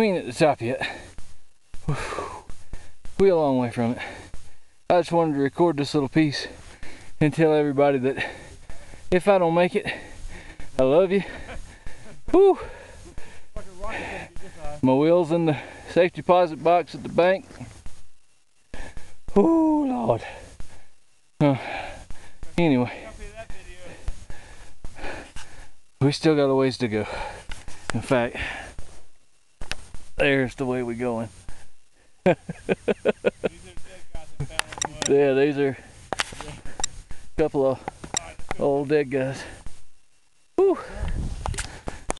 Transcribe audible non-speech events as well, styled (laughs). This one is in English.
We ain't at the top yet. We a long way from it. I just wanted to record this little piece and tell everybody that if I don't make it, I love you. Whew. My wheel's in the safety deposit box at the bank. Oh Lord. Uh, anyway, we still got a ways to go. In fact, there's the way we're going. (laughs) yeah, these are a couple of old dead guys.